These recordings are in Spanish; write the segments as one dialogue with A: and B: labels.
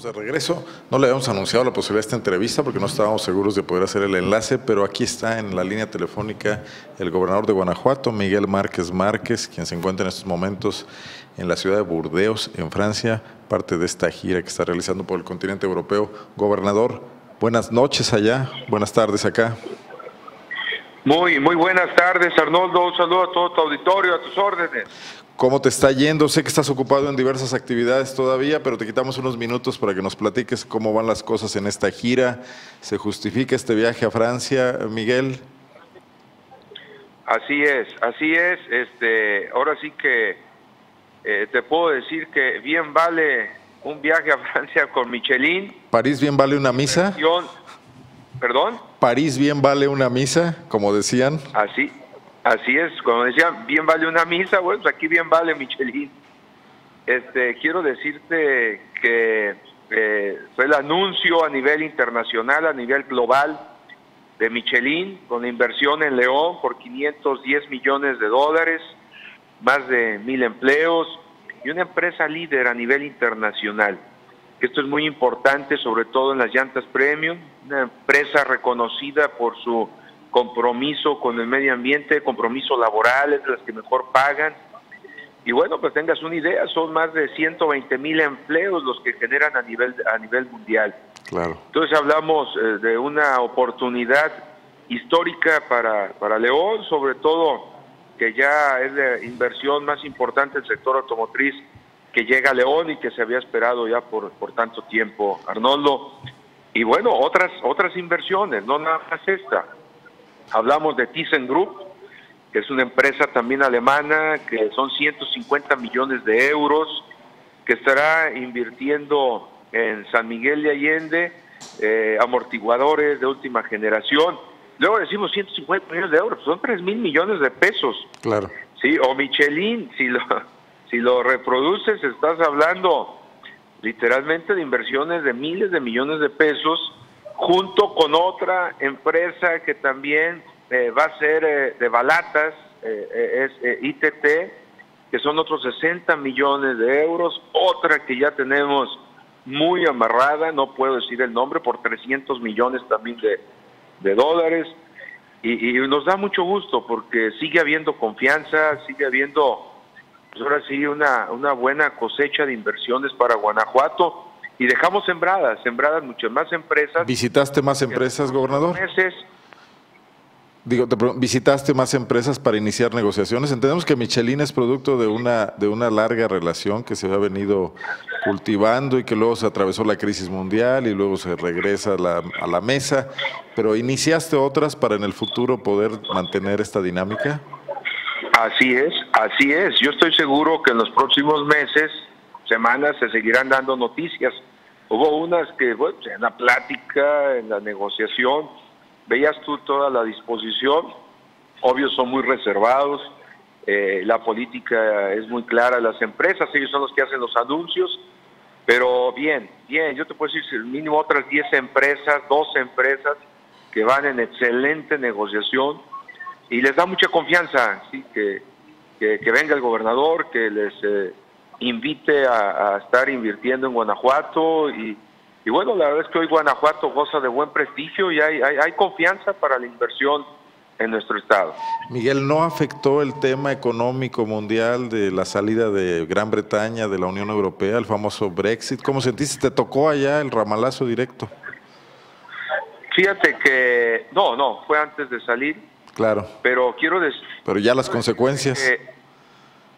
A: de regreso. No le habíamos anunciado la posibilidad de esta entrevista porque no estábamos seguros de poder hacer el enlace, pero aquí está en la línea telefónica el gobernador de Guanajuato, Miguel Márquez Márquez, quien se encuentra en estos momentos en la ciudad de Burdeos, en Francia, parte de esta gira que está realizando por el continente europeo. Gobernador, buenas noches allá, buenas tardes acá.
B: Muy, muy buenas tardes, Arnoldo. Un saludo a todo tu auditorio, a tus órdenes.
A: ¿Cómo te está yendo? Sé que estás ocupado en diversas actividades todavía, pero te quitamos unos minutos para que nos platiques cómo van las cosas en esta gira. ¿Se justifica este viaje a Francia, Miguel?
B: Así es, así es. Este, ahora sí que eh, te puedo decir que bien vale un viaje a Francia con Michelin.
A: ¿París bien vale una misa?
B: ¿Perdón?
A: ¿París bien vale una misa, como decían?
B: Así, Así es, como decía, bien vale una misa, bueno, pues aquí bien vale Michelin. Este, quiero decirte que eh, fue el anuncio a nivel internacional, a nivel global, de Michelin, con inversión en León por 510 millones de dólares, más de mil empleos y una empresa líder a nivel internacional. Esto es muy importante, sobre todo en las llantas premium, una empresa reconocida por su compromiso con el medio ambiente, compromiso laboral, es de las que mejor pagan. Y bueno, pues tengas una idea, son más de 120 mil empleos los que generan a nivel, a nivel mundial.
A: Claro.
B: Entonces hablamos eh, de una oportunidad histórica para, para León, sobre todo que ya es la inversión más importante del sector automotriz que llega a León y que se había esperado ya por, por tanto tiempo, Arnoldo. Y bueno, otras, otras inversiones, no nada más esta. Hablamos de ThyssenKrupp, que es una empresa también alemana, que son 150 millones de euros, que estará invirtiendo en San Miguel de Allende, eh, amortiguadores de última generación. Luego decimos 150 millones de euros, son 3 mil millones de pesos.
A: Claro.
B: Sí, o Michelin, si lo, si lo reproduces, estás hablando literalmente de inversiones de miles de millones de pesos junto con otra empresa que también eh, va a ser eh, de balatas, eh, es ITT, que son otros 60 millones de euros, otra que ya tenemos muy amarrada, no puedo decir el nombre, por 300 millones también de, dólares, y, nos da mucho gusto porque sigue habiendo confianza, sigue habiendo, pues ahora sí, una, una buena cosecha de inversiones para Guanajuato, y dejamos sembradas, sembradas muchas más empresas.
A: ¿Visitaste más empresas, gobernador?
B: Meses.
A: Digo, ¿visitaste más empresas para iniciar negociaciones? Entendemos que Michelin es producto de una, de una larga relación que se ha venido cultivando y que luego se atravesó la crisis mundial y luego se regresa a la, a la mesa, pero ¿iniciaste otras para en el futuro poder mantener esta dinámica?
B: Así es, así es. Yo estoy seguro que en los próximos meses, semanas, se seguirán dando noticias Hubo unas que, bueno, en la plática, en la negociación, veías tú toda la disposición, obvio son muy reservados, eh, la política es muy clara, las empresas, ellos son los que hacen los anuncios, pero bien, bien, yo te puedo decir, mínimo otras 10 empresas, 12 empresas que van en excelente negociación y les da mucha confianza, ¿sí? que, que, venga el gobernador, que les... Eh, invite a, estar invirtiendo en Guanajuato y, bueno, la verdad es que hoy Guanajuato goza de buen prestigio y hay, hay, confianza para la inversión en nuestro estado.
A: Miguel, ¿no afectó el tema económico mundial de la salida de Gran Bretaña de la Unión Europea, el famoso Brexit? ¿Cómo sentiste? ¿Te tocó allá el ramalazo directo?
B: Fíjate que no, no, fue antes de salir.
A: Claro.
B: Pero quiero decir...
A: Pero ya las consecuencias.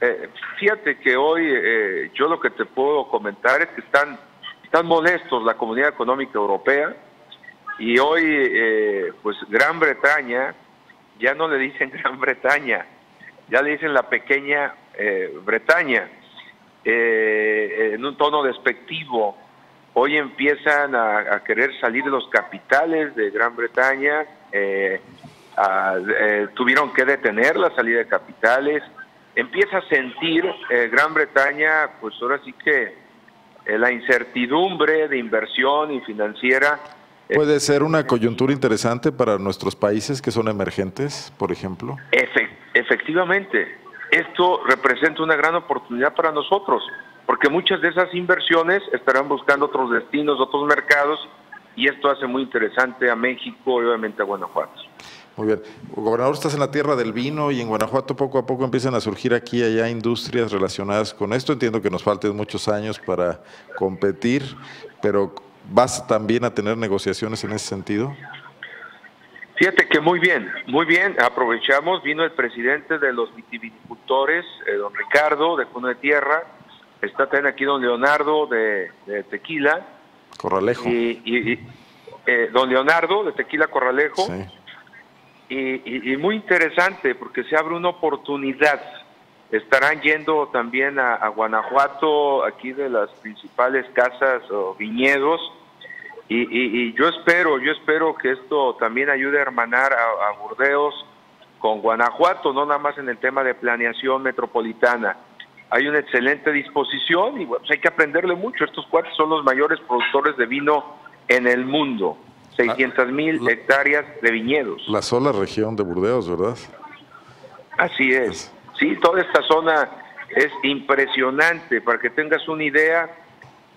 B: Eh, fíjate que hoy eh, yo lo que te puedo comentar es que están, están molestos la Comunidad Económica Europea y hoy eh, pues Gran Bretaña ya no le dicen Gran Bretaña, ya le dicen la pequeña Bretaña en un tono despectivo. Hoy empiezan a, querer salir de los capitales de Gran Bretaña, tuvieron que detener la salida de capitales, empieza a sentir eh, Gran Bretaña, pues ahora sí que eh, la incertidumbre de inversión y financiera.
A: ¿Puede ser una coyuntura interesante para nuestros países que son emergentes, por ejemplo?
B: efectivamente, esto representa una gran oportunidad para nosotros. porque muchas de esas inversiones estarán buscando otros destinos, otros mercados, y esto hace muy interesante a México y obviamente a Guanajuato.
A: Muy bien. Gobernador, estás en la tierra del vino y en Guanajuato poco a poco empiezan a surgir aquí y allá industrias relacionadas con esto. Entiendo que nos falten muchos años para competir, pero ¿vas también a tener negociaciones en ese sentido?
B: Fíjate que muy bien, muy bien. Aprovechamos, vino el presidente de los vitivinicultores, eh, don Ricardo, de Cuno de Tierra. Está también aquí don Leonardo de, Tequila.
A: Corralejo.
B: Y, eh, don Leonardo de Tequila Corralejo. Sí y, muy interesante porque se abre una oportunidad. Estarán yendo también a, Guanajuato, aquí de las principales casas o viñedos, y, yo espero, yo espero que esto también ayude a hermanar a, Burdeos con Guanajuato, no nada más en el tema de planeación metropolitana. Hay una excelente disposición y pues hay que aprenderle mucho. Estos cuatro son los mayores productores de vino en el mundo. 600 mil hectáreas de viñedos.
A: La sola región de Burdeos, ¿verdad?
B: Así es. Sí, toda esta zona es impresionante. Para que tengas una idea,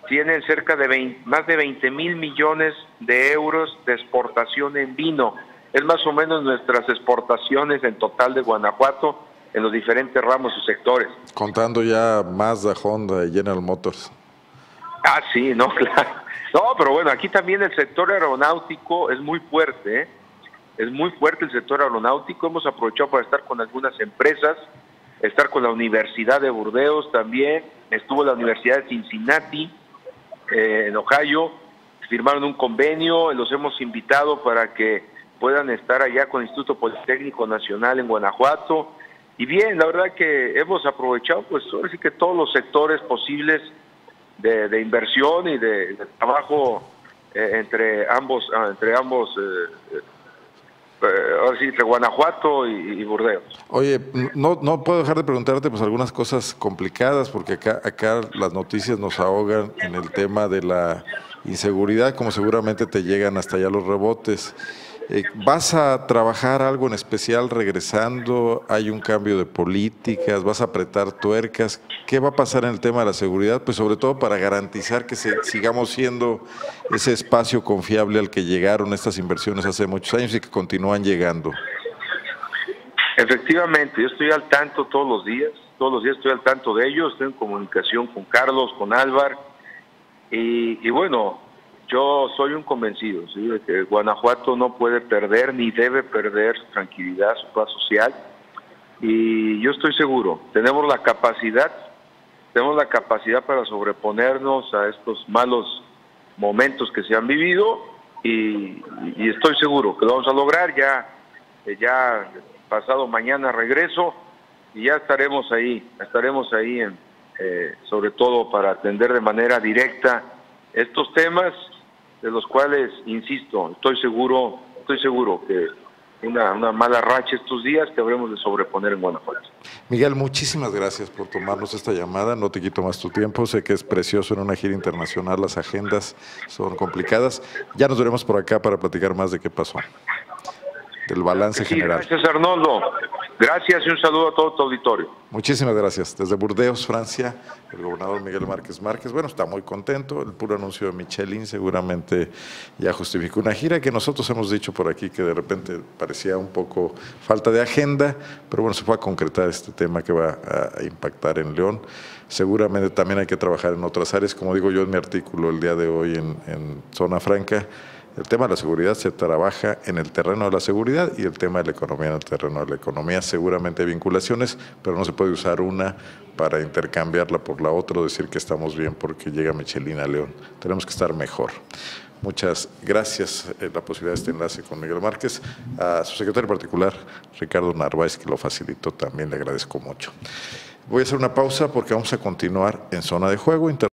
B: tienen cerca de más de 20 mil millones de euros de exportación en vino. Es más o menos nuestras exportaciones en total de Guanajuato en los diferentes ramos y sectores.
A: Contando ya Mazda, Honda y General Motors.
B: Ah, sí, no, claro. No, pero bueno, aquí también el sector aeronáutico es muy fuerte, ¿eh? es muy fuerte el sector aeronáutico. Hemos aprovechado para estar con algunas empresas, estar con la Universidad de Burdeos también, estuvo la Universidad de Cincinnati eh, en Ohio, firmaron un convenio, los hemos invitado para que puedan estar allá con el Instituto Politécnico Nacional en Guanajuato. Y bien, la verdad que hemos aprovechado, pues ahora sí que todos los sectores posibles de, inversión y de, trabajo eh, entre ambos, ah, entre ambos, eh, eh, entre Guanajuato y, Burdeos.
A: Oye, no, no puedo dejar de preguntarte pues algunas cosas complicadas porque acá, acá las noticias nos ahogan en el tema de la inseguridad, como seguramente te llegan hasta allá los rebotes. Eh, ¿Vas a trabajar algo en especial regresando? ¿Hay un cambio de políticas? ¿Vas a apretar tuercas? ¿Qué va a pasar en el tema de la seguridad? Pues sobre todo para garantizar que sigamos siendo ese espacio confiable al que llegaron estas inversiones hace muchos años y que continúan llegando.
B: Efectivamente, yo estoy al tanto todos los días, todos los días estoy al tanto de ellos, estoy en comunicación con Carlos, con Álvaro, y bueno, yo soy un convencido de que Guanajuato no puede perder ni debe perder su tranquilidad, su paz social. Y yo estoy seguro, tenemos la capacidad, tenemos la capacidad para sobreponernos a estos malos momentos que se han vivido y, estoy seguro que lo vamos a lograr. Ya, ya pasado mañana regreso y ya estaremos ahí, estaremos ahí en, eh, sobre todo para atender de manera directa estos temas de los cuales, insisto, estoy seguro, estoy seguro que una, una, mala racha estos días que habremos de sobreponer en Guanajuato.
A: Miguel, muchísimas gracias por tomarnos esta llamada, no te quito más tu tiempo, sé que es precioso en una gira internacional, las agendas son complicadas, ya nos veremos por acá para platicar más de qué pasó, del balance general.
B: Gracias Arnoldo, Gracias y un saludo a todo tu auditorio.
A: Muchísimas gracias. Desde Burdeos, Francia, el gobernador Miguel Márquez Márquez, bueno, está muy contento. El puro anuncio de Michelin seguramente ya justificó una gira que nosotros hemos dicho por aquí que de repente parecía un poco falta de agenda, pero bueno, se fue a concretar este tema que va a impactar en León. Seguramente también hay que trabajar en otras áreas, como digo yo en mi artículo el día de hoy en, en Zona Franca el tema de la seguridad se trabaja en el terreno de la seguridad y el tema de la economía en el terreno de la economía. Seguramente hay vinculaciones, pero no se puede usar una para intercambiarla por la otra o decir que estamos bien porque llega Michelina León. Tenemos que estar mejor. Muchas gracias eh, la posibilidad de este enlace con Miguel Márquez. A su secretario particular, Ricardo Narváez, que lo facilitó, también le agradezco mucho. Voy a hacer una pausa porque vamos a continuar en zona de juego.